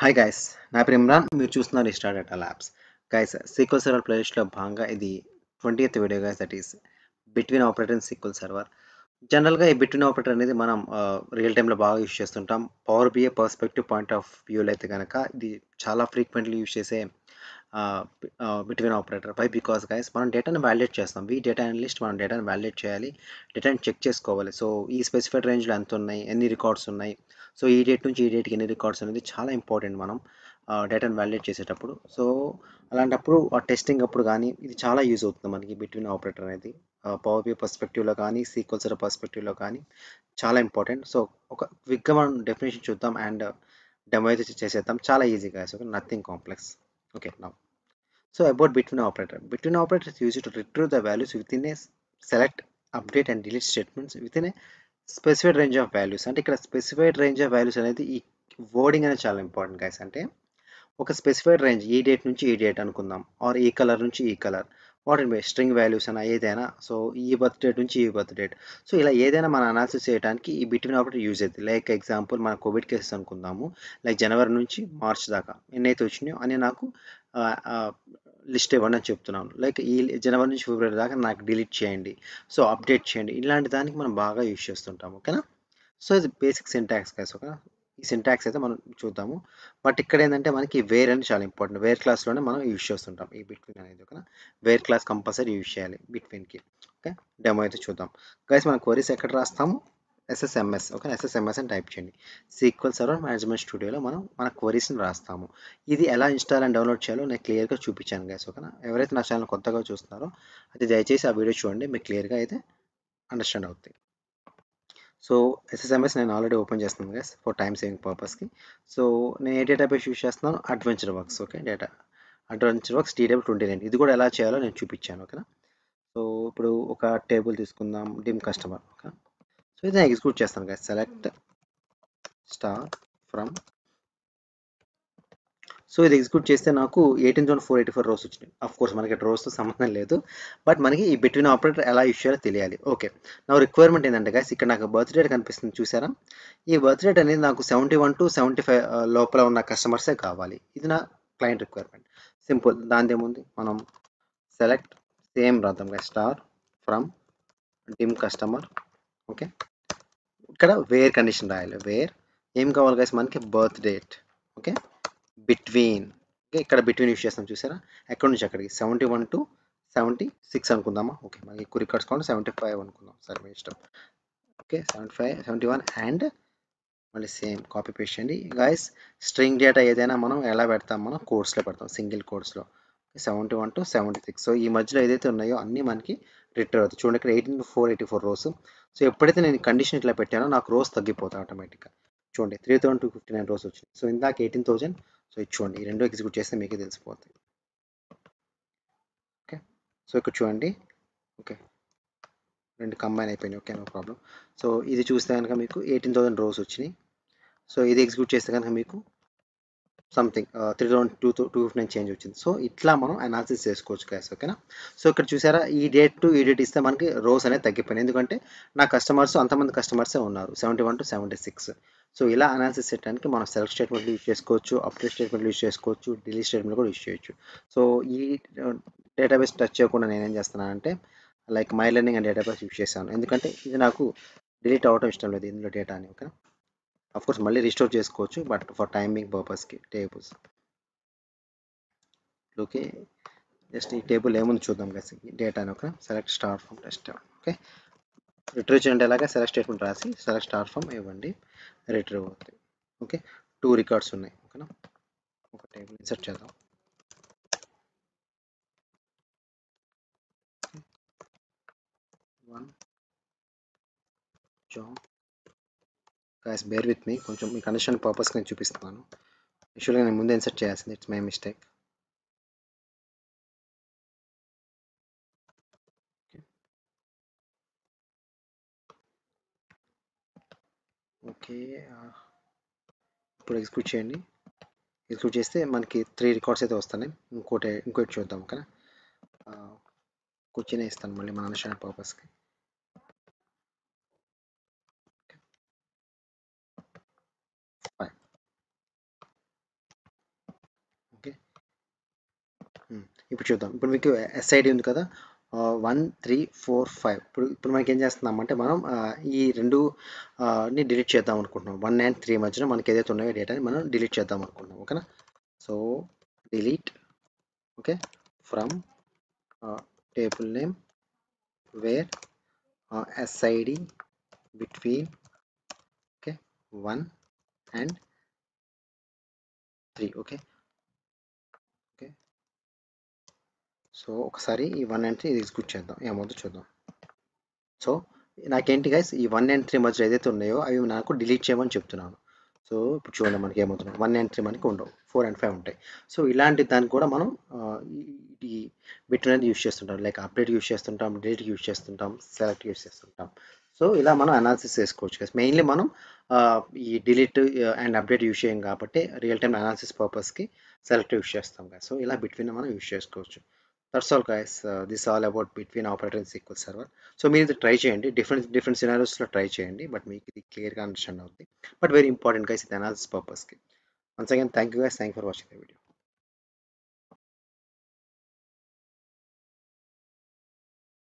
Hi guys నా పేరు ఇమ్రాన్. మీరు చూస్తున్నారు star data labs guys sequel server ప్లేలిస్ట్లో భాగంగా ఇది twenty eighth video guys that is between operator and sequel server జనరల్గా ఈ బిట్వీన్ ఆపరేటర్ అనేది మనం uh, రియల్ టైంలో బాగా యూస్ చేస్తుంటాం. Power BI perspective point of వ్యూలో అయితే కనుక ఇది చాలా ఫ్రీక్వెంట్లీ యూస్ చేసే between operator by because guys మనం డేటాను వ్యాలిడేట్ చేస్తాం ఈ డేటా అనలిస్ట్ మనం డేటాను వ్యాలిడేట్ చేయాలి. డేటాను చెక్ చేసుకోవాలి. సో ఈ స్పెసిఫైడ్ రేంజ్లో ఎంత ఉన్నాయి? ఎన్ని రికార్డ్స్ ఉన్నాయి? సో ఈ డేట్ నుంచి ఈ డేట్కి ఎన్ని రికార్డ్స్ అనేది చాలా ఇంపార్టెంట్ మనం డేటాను వ్యాలిడేట్ చేసేటప్పుడు. సో అలాంటప్పుడు ఆ టెస్టింగ్ అప్పుడు కానీ ఇది చాలా యూజ్ అవుతుంది మనకి బిట్వీన్ ఆపరేటర్ అనేది. పవర్ బి పర్స్పెక్టివ్లో కానీ సీక్వల్సర్ పర్స్పెక్టివ్లో కానీ చాలా ఇంపార్టెంట్ సో ఒక క్విక్గా మనం డెఫినేషన్ చూద్దాం అండ్ డెమో అయితే చేసేద్దాం. చాలా ఈజీగా okay nothing complex okay now so about between operator between operator use to retrieve the values within a select update and delete statements within specified range of values అంటే ఇక్కడ specified range of values అనేది ఈ wording అనేది చాలా important guys అంటే ఒక specified range ఈ date నుంచి ఈ డేట్ అనుకుందాం. ఆర్ ఈ కలర్ నుంచి ఈ colour what in string values అయినా ఏదైనా. సో ఈ బర్త్ డేట్ నుంచి ఈ బర్త్ డేట్ సో ఇలా ఏదైనా మనం అనాలిసిస్ చేయడానికి ఈ బిట్వీన్ ఆపరేటర్ యూజ్ అవుతుంది లైక్ ఎగ్జాంపుల్ మన కోవిడ్ కేసెస్ అనుకుందాము. లైక్ జనవరి నుంచి మార్చ్ దాకా ఎన్నైతే వచ్చినాయో అని నాకు లిస్ట్ ఇవ్వండి అని చెప్తున్నాను. లైక్ ఈ జనవరి నుంచి ఫిబ్రవరి దాకా నాకు డిలీట్ చేయండి. సో అప్డేట్ చేయండి. ఇలాంటి దానికి మనం బాగా యూజ్ చేస్తుంటాము. ఓకేనా? సో ఇది బేసిక్ సింటాక్స్ కేసు ఓకేనా? ఈ సింటాక్స్ అయితే మనం చూద్దాము. బట్ ఇక్కడ ఏంటంటే మనకి వేర్ అనేది చాలా ఇంపార్టెంట్. వేర్ క్లాస్లోనే మనం యూజ్ చేస్తుంటాం ఈ బిట్వీన్ అనేది ఓకేనా? వేర్ క్లాస్ కంపల్సరీ యూజ్ చేయాలి బిట్వీన్కి. ఓకే? డెమో అయితే చూద్దాం. గైస్ మనం క్వరీస్ ఎక్కడ రాస్తాము? ఎస్ఎస్ఎంఎస్ ఓకే ఎస్ఎస్ఎంఎస్ అని టైప్ చేయండి. సీక్వల్ సర్వర్ మేనేజ్మెంట్ స్టూడియోలో మనం మన క్వరీస్ని రాస్తాము. ఇది ఎలా ఇన్స్టాల్ అండ్ డౌన్లోడ్ చేయాలో నేను క్లియర్గా చూపించాను గైస్ ఓకేనా ఎవరైతే నా ఛానల్ కొత్తగా చూస్తున్నారో అది దయచేసి ఆ వీడియో చూడండి మీకు క్లియర్గా అయితే అండర్స్టాండ్ అవుతుంది సో ఎస్ఎస్ఎంఎస్ నేను ఆల్రెడీ ఓపెన్ చేస్తున్నాను గైస్ ఫర్ టైమ్ సేవింగ్ పర్పస్కి సో నేను ఏ డేటా బేస్ యూస్ చేస్తున్నాను adventure works okay data adventure works TW twenty nine ఇది కూడా ఎలా చేయాలో నేను చూపించాను ఓకేనా సో ఇప్పుడు ఒక టేబుల్ తీసుకుందాం డిమ్ కస్టమర్ ఓకే సో ఇది నేను ఎగ్జిక్యూట్ చేస్తాను కదా సెలెక్ట్ స్టార్ ఫ్రమ్ సో ఇది ఎగ్జిక్యూట్ చేస్తే నాకు eighteen thousand four eighty four rows వచ్చినాయి అఫ్ కోర్స్ మనకి రోస్తో సంబంధం లేదు బట్ మనకి ఈ బిట్వీన్ ఆపరేటర్ ఎలా యూస్ చేయాలో తెలియాలి ఓకే నా రిక్వైర్మెంట్ ఏంటంటే గైస్ ఇక్కడ నాకు బర్త్ డేట్ కనిపిస్తుంది చూసారా? ఈ బర్త్ డేట్ అనేది నాకు seventy one to seventy five లోపల ఉన్న కస్టమర్సే కావాలి. ఇది నా క్లయింట్ రిక్వైర్మెంట్ సింపుల్ దాని ఏముంది? మనం సెలెక్ట్ సేమ్ రాద్దాం guys star from dim customer okay ఇక్కడ వేర్ కండిషన్ రాయాలి. వేర్ ఏం కావాలి గైస్ మనకి birth date okay between okay ఇక్కడ బిట్వీన్ యూస్ చేస్తాం చూసారా? ఎక్కడి నుంచి అక్కడికి. Seventy one to seventy six అనుకుందామా? Okay మనకి ఎక్కువ రికార్డ్స్ కావాలి సెవెంటీ ఫైవ్ అనుకుందాం. సరే మీ ఇష్టం. Okay seventy five seventy one and మళ్ళీ సేమ్ కాపీ పేస్ట్ చేయండి. గైస్ స్ట్రింగ్ డేటా ఏదైనా మనం ఎలా పెడతాం? మనం కోడ్స్లో పెడతాం. Single కోడ్స్లో seventy one to seventy six so ఈ మధ్యలో ఏదైతే ఉన్నాయో అన్నీ మనకి రిటర్న్ అవుతాయి. చూడండి ఇక్కడ eighteen four eighty four rows so ఎప్పుడైతే నేను కండిషన్ ఇట్లా పెట్టానో నాకు రోస్ తగ్గిపోతాయి ఆటోమేటిక్గా చూడండి three thousand two fifty nine rows వచ్చింది సో ఇందాక ఎయిటీన్ థౌసండ్ సో ఇది చూడండి ఈ రెండు ఎగ్జిక్యూట్ చేస్తే మీకే తెలిసిపోతాయి. ఓకే సో ఇక్కడ చూడండి. ఓకే రెండు కంబైన్ అయిపోయినాయి. ఓకే నో ప్రాబ్లం సో ఇది చూస్తే కనుక మీకు ఎయిటీన్ థౌసండ్ రోస్ వచ్చినాయి. సో ఇది ఎగ్జిక్యూట్ చేస్తే కనుక మీకు something three thousand two two fifty nine change వచ్చింది. సో ఇట్లా మనం అనాలిసిస్ చేసుకోవచ్చు గ్యాస్ ఓకేనా సో ఇక్కడ చూసారా ఈ డేట్ టు ఈ డేట్ ఇస్తే మనకి రోస్ అనేది తగ్గిపోయింది ఎందుకంటే నా కస్టమర్స్ అంతమంది కస్టమర్సే ఉన్నారు. Seventy one to seventy six so ఇలా అనాలిసిస్ చేయడానికి మనం సెలెక్ట్ స్టేట్మెంట్లు యూజ్ చేసుకోవచ్చు అప్డేట్ స్టేట్మెంట్లు యూజ్ చేసుకోవచ్చు డిలీట్ స్టేట్మెంట్ కూడా యూజ్ చేయొచ్చు. సో ఈ డేటాబేస్ టచ్ చేయకుండా నేనేం చేస్తున్నానంటే like my learning and database use చేశాను. ఎందుకంటే ఇది నాకు డిలీట్ అవ్వడం ఇష్టం లేదు ఇందులో డేటా అని ఓకే అఫ్ కోర్స్ మళ్ళీ రిస్టోర్ చేసుకోవచ్చు బట్ ఫర్ టైమింగ్ పర్పస్కి టేబుల్స్ ఓకే జస్ట్ ఈ టేబుల్ ఏముంది చూద్దాం గస్ డేటా అని okay select star from test okay retrieve చేయండి అలాగే సెలెక్ట్ స్టేట్మెంట్ రాసి సెలెక్ట్ స్టార్ ఫ్రమ్ ఇవ్వండి. రిట్రీవ్ అవుతుంది ఓకే టూ రికార్డ్స్ ఉన్నాయి ఓకేనా? ఒక టేబుల్ ఇన్సర్ట్ చేద్దాం. One job guys bear with me కొంచెం మీ కండిషన్ పర్పస్కి నేను చూపిస్తున్నాను. యాక్చువల్గా నేను ముందే ఇన్సర్ట్ చేయాల్సింది. ఇట్స్ మై మిస్టేక్ ఓకే ఇప్పుడు ఎగ్జిక్యూట్ చేయండి. ఎగ్జిక్యూట్ చేస్తే మనకి త్రీ రికార్డ్స్ అయితే వస్తున్నాయి. ఇంకోటి ఇంకోటి చూద్దాం ఓకేనా? కూర్చొని ఇస్తాను మళ్ళీ మన అండర్స్టాండ్ పర్పస్కి ఇప్పుడు చూద్దాం. ఇప్పుడు మీకు ఎస్ఐడి ఉంది కదా. వన్ త్రీ ఫోర్ ఫైవ్ ఇప్పుడు ఇప్పుడు మనకి ఏం చేస్తున్నామంటే మనం ఈ రెండు ని డిలీట్ చేద్దాం అనుకుంటున్నాం. వన్ అండ్ త్రీ మధ్యన మనకి ఏదైతే ఉన్నాయో డేటాని మనం డిలీట్ చేద్దాం అనుకుంటున్నాం. ఓకేనా so delete okay from table name where SID between okay one and three okay so ఒకసారి ఈ వన్ అండ్ త్రీ ఇది ఎగ్జిక్యూట్ చేద్దాం. ఏమవుతుందో చూద్దాం. సో నాకేంటి గైస్ ఈ వన్ అండ్ త్రీ మధ్యలో ఏదైతే ఉన్నాయో అవి నాకు డిలీట్ చేయమని చెప్తున్నాను. సో ఇప్పుడు చూడండి మనకి ఏమవుతున్నాయి. వన్ అండ్ త్రీ మనకి ఉండవు. ఫోర్ అండ్ ఫైవ్ ఉంటాయి. సో ఇలాంటి దానికి కూడా మనం ఈ- బిట్ అనేది యూస్ చేస్తుంటాం. లైక్ అప్డేట్ యూస్ చేస్తుంటాం డిలీట్ యూస్ చేస్తుంటాం సెలెక్ట్ యూస్ చేస్తుంటాం. సో ఇలా మనం అనాలిసిస్ చేసుకోవచ్చు గైస్ మెయిన్లీ మనం ఈ డిలీట్ అండ్ అప్డేట్ యూస్ చేయం కాబట్టి రియల్ టైమ్ అనాలిసిస్ పర్పస్కి సెలెక్ట్ యూస్ చేస్తాం కదా సో ఇలా బిట్వీన్ మనం యూస్ చేసుకోవచ్చు. That's all guys this all about between operator and SQL server so మీరు ఇది ట్రై చేయండి. డిఫరెంట్ డిఫరెంట్ సినారియోస్లో ట్రై చేయండి. బట్ మీకు ఇది క్లియర్గా అండర్స్టాండ్ అవుతుంది బట్ వెరీ ఇంపార్టెంట్ గైస్ ఇది అనాలిసిస్ పర్పస్కి once again thank you guys thank for watching the video